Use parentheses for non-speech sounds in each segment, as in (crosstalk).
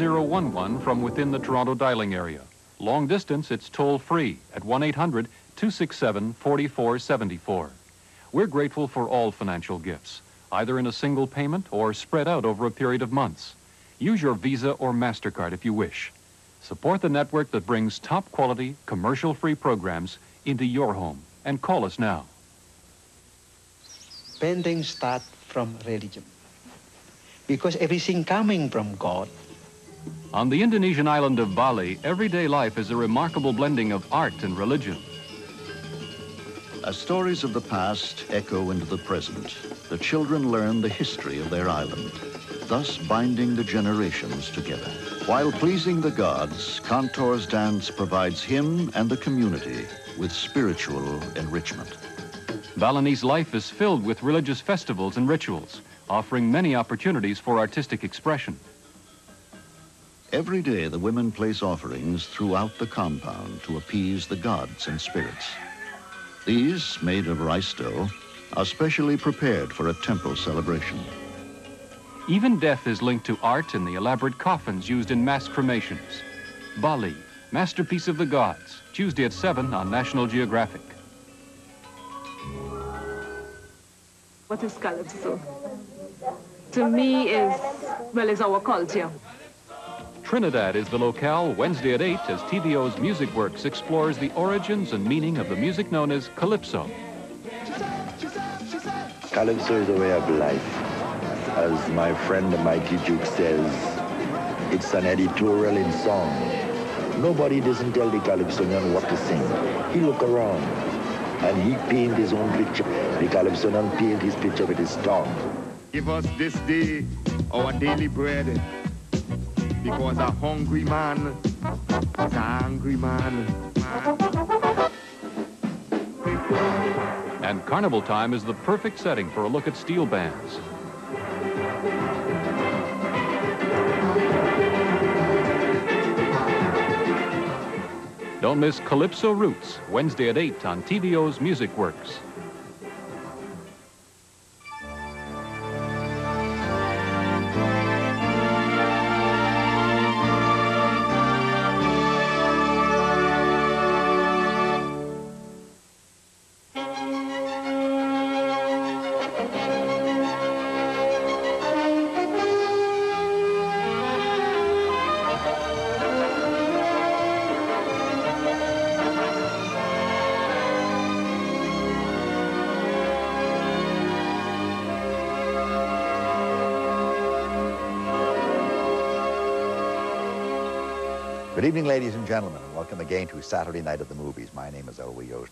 011 from within the Toronto dialing area. Long distance, it's toll-free at 1-800-267-4474. We're grateful for all financial gifts, either in a single payment or spread out over a period of months. Use your Visa or MasterCard if you wish. Support the network that brings top-quality, commercial-free programs into your home. And call us now. Painting start from religion. Because everything coming from God. On the Indonesian island of Bali, everyday life is a remarkable blending of art and religion. As stories of the past echo into the present, the children learn the history of their island, thus binding the generations together. While pleasing the gods, Kantor's dance provides him and the community with spiritual enrichment. Balinese life is filled with religious festivals and rituals, offering many opportunities for artistic expression. Every day, the women place offerings throughout the compound to appease the gods and spirits. These, made of rice dough, are specially prepared for a temple celebration. Even death is linked to art in the elaborate coffins used in mass cremations. Bali, Masterpiece of the Gods, Tuesday at 7 on National Geographic. What is Calypso? To me is, well, it's our culture. Trinidad is the locale Wednesday at 8 as TVO's Music Works explores the origins and meaning of the music known as Calypso. Calypso is a way of life. As my friend Mikey Duke says, it's an editorial in song. Nobody doesn't tell the Calypsonian what to sing. He look around and he paint his own picture. The Calypsonian paint his picture with his tongue. Give us this day our daily bread because a hungry man is a hungry man. And carnival time is the perfect setting for a look at steel bands. Don't miss Calypso Roots, Wednesday at 8 on TVO's Music Works. Good evening, ladies and gentlemen, and welcome again to Saturday Night at the Movies. My name is Elwy Yost.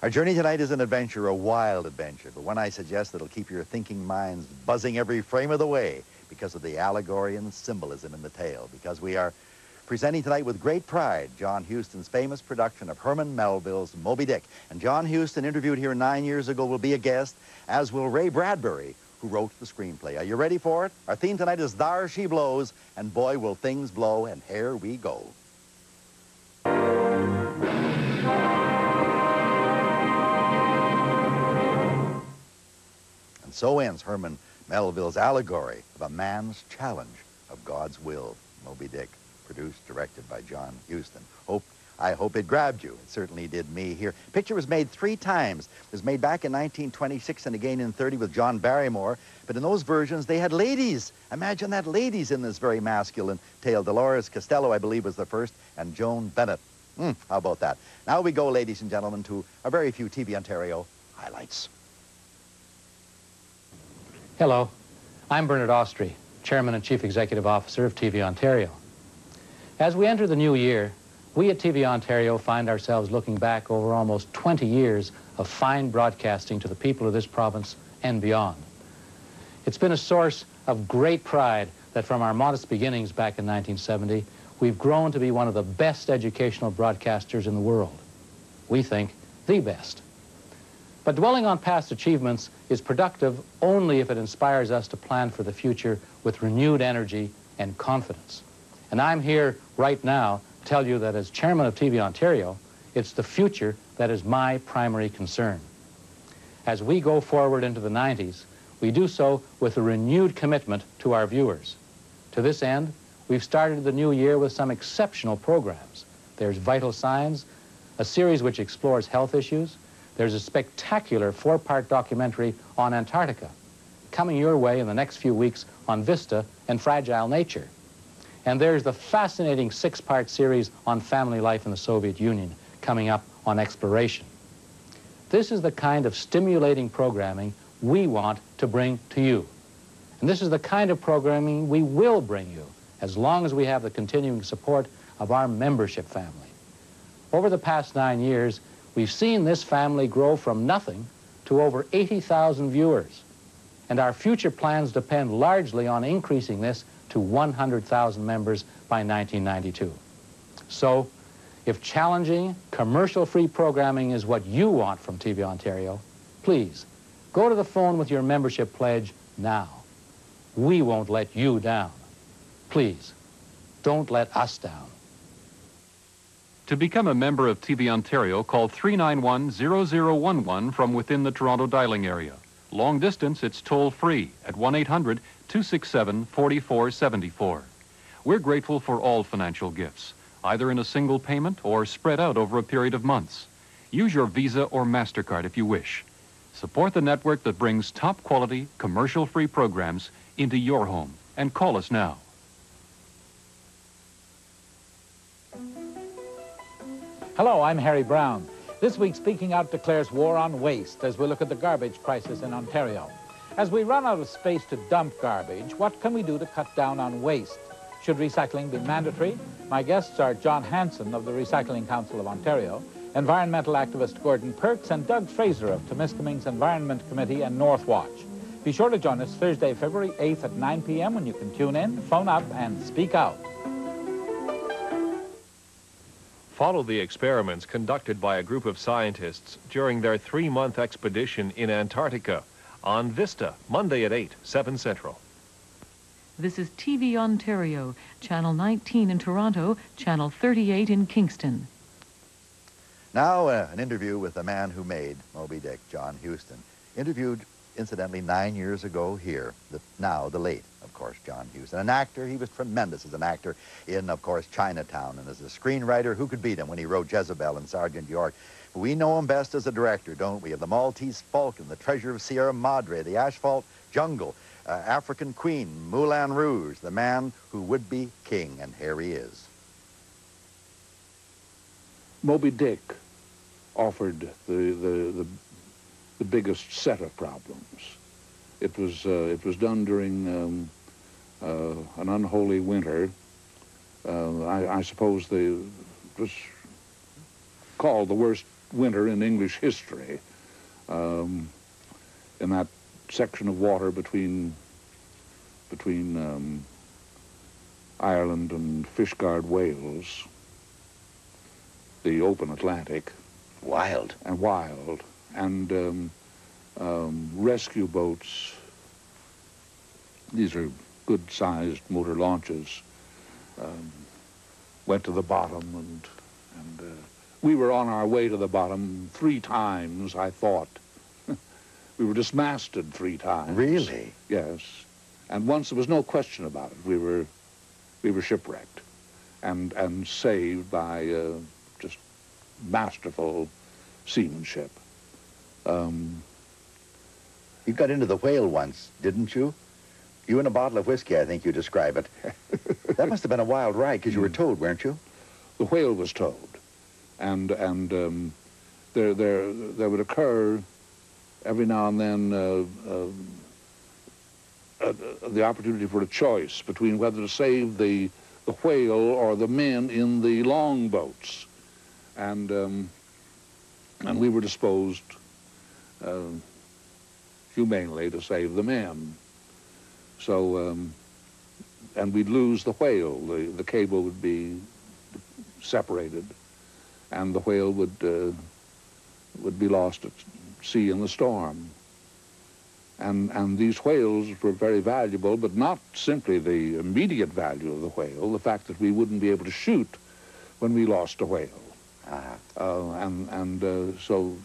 Our journey tonight is an adventure, a wild adventure, but one I suggest that'll keep your thinking minds buzzing every frame of the way because of the allegory and symbolism in the tale. Because we are presenting tonight with great pride John Huston's famous production of Herman Melville's Moby Dick. And John Huston, interviewed here nine years ago, will be a guest, as will Ray Bradbury, who wrote the screenplay. Are you ready for it? Our theme tonight is Thar She Blows, and boy, will things blow, and here we go. And so ends Herman Melville's allegory of a man's challenge of God's will. Moby Dick, produced, directed by John Huston. Hope I hope it grabbed you. It certainly did me here. Picture was made three times. It was made back in 1926 and again in 30 with John Barrymore. But in those versions, they had ladies. Imagine that, ladies in this very masculine tale. Dolores Costello, I believe, was the first, and Joan Bennett. Hmm, how about that? Now we go, ladies and gentlemen, to a very few TV Ontario highlights. Hello, I'm Bernard Ostry, Chairman and Chief Executive Officer of TV Ontario. As we enter the new year, we at TV Ontario find ourselves looking back over almost 20 years of fine broadcasting to the people of this province and beyond. It's been a source of great pride that from our modest beginnings back in 1970, we've grown to be one of the best educational broadcasters in the world. We think the best. But dwelling on past achievements is productive only if it inspires us to plan for the future with renewed energy and confidence. And I'm here right now tell you that as chairman of TV Ontario, it's the future that is my primary concern. As we go forward into the 90s, we do so with a renewed commitment to our viewers. To this end, we've started the new year with some exceptional programs. There's Vital Signs, a series which explores health issues. There's a spectacular four-part documentary on Antarctica, coming your way in the next few weeks on Vista and Fragile Nature. And there's the fascinating six-part series on family life in the Soviet Union, coming up on exploration. This is the kind of stimulating programming we want to bring to you. And this is the kind of programming we will bring you as long as we have the continuing support of our membership family. Over the past nine years, we've seen this family grow from nothing to over 80,000 viewers. And our future plans depend largely on increasing this to 100,000 members by 1992. So, if challenging, commercial-free programming is what you want from TV Ontario, please go to the phone with your membership pledge now. We won't let you down. Please, don't let us down. To become a member of TV Ontario, call 391-0011 from within the Toronto dialing area. Long distance, it's toll-free at 1-800-267-4474. We're grateful for all financial gifts either in a single payment or spread out over a period of months. Use your Visa or MasterCard if you wish. Support the network that brings top quality, commercial-free programs into your home and call us now. Hello, I'm Harry Brown. This week, Speaking Out declares war on waste as we look at the garbage crisis in Ontario. As we run out of space to dump garbage, what can we do to cut down on waste? Should recycling be mandatory? My guests are John Hanson of the Recycling Council of Ontario, environmental activist Gordon Perks, and Doug Fraser of Temiskaming's Environment Committee and Northwatch. Be sure to join us Thursday, February 8th at 9 p.m. when you can tune in, phone up, and speak out. Follow the experiments conducted by a group of scientists during their three-month expedition in Antarctica on Vista, Monday at 8, 7 Central. This is TV Ontario, Channel 19 in Toronto, Channel 38 in Kingston. Now, uh, an interview with the man who made Moby Dick, John Huston, Interviewed, incidentally, nine years ago here. The, now, the late, of course, John Huston. An actor, he was tremendous as an actor in, of course, Chinatown. And as a screenwriter, who could beat him when he wrote Jezebel and Sergeant York? We know him best as a director, don't we? Of The Maltese Falcon, The Treasure of Sierra Madre, The Asphalt Jungle, uh, African Queen, Moulin Rouge, the man who would be king, and here he is. Moby Dick offered the, the, the, the biggest set of problems. It was, uh, it was done during um, uh, an unholy winter. Uh, I, I, suppose the, it was called the worst winter in English history. Um, in that section of water between between um, Ireland and Fishguard, Wales, the open Atlantic. Wild. And wild. And um, um, rescue boats. These are good-sized motor launches. Um, went to the bottom and, and uh, we were on our way to the bottom three times, I thought. (laughs) We were dismasted three times. Really? Yes. And once there was no question about it. We were, we were shipwrecked and, and saved by uh, just masterful seamanship. Um, you got into the whale once, didn't you? You and a bottle of whiskey, I think you describe it. (laughs) that must have been a wild ride, because you were towed, weren't you? The whale was towed. And, and um, there, there, there would occur every now and then uh, uh, uh, the opportunity for a choice between whether to save the, the whale or the men in the longboats. And, um, and we were disposed uh, humanely to save the men. So, um, and we'd lose the whale. The, the cable would be separated, and the whale would, uh, would be lost at sea in the storm. And, and these whales were very valuable, but not simply the immediate value of the whale, the fact that we wouldn't be able to shoot when we lost a whale. Uh-huh. Uh, and and uh, so,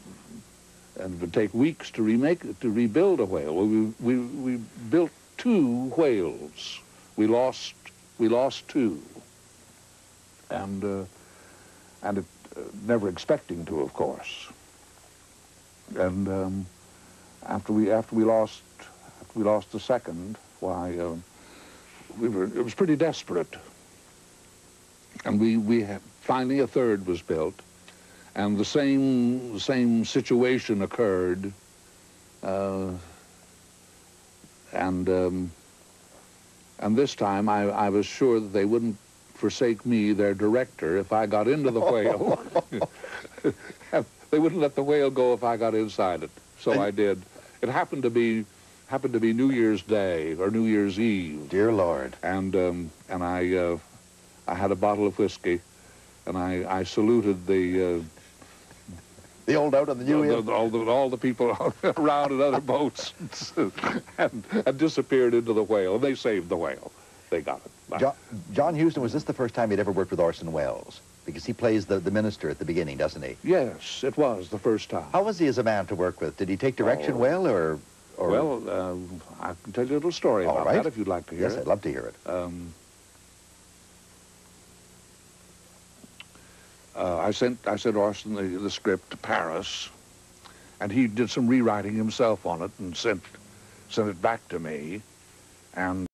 and it would take weeks to remake, to rebuild a whale. We, we, we built two whales. We lost we lost two. And, uh, and it, uh, never expecting to, of course. And um, after we after we lost after we lost the second, why uh, we were it was pretty desperate. And we we had, finally a third was built, and the same same situation occurred. Uh, and um, and this time I, I was sure that they wouldn't forsake me, their director, if I got into the whale. (laughs) they wouldn't let the whale go if I got inside it. So I did. It happened to be happened to be New Year's Day or New Year's Eve. Dear Lord. And um, and I uh, I had a bottle of whiskey, and I I saluted the. Uh, the old out on the new the, all, the, all the people (laughs) around in other (laughs) boats and, and disappeared into the whale. And they saved the whale. They got it. John, John Huston, was this the first time he'd ever worked with Orson Welles? Because he plays the, the minister at the beginning, doesn't he? Yes, it was the first time. How was he as a man to work with? Did he take direction oh. well, or, or... Well, um, I can tell you a little story All about right. that if you'd like to hear yes, it. I'd love to hear it. Um, uh, I sent I sent Orson the, the script to Paris, and he did some rewriting himself on it and sent sent it back to me, and.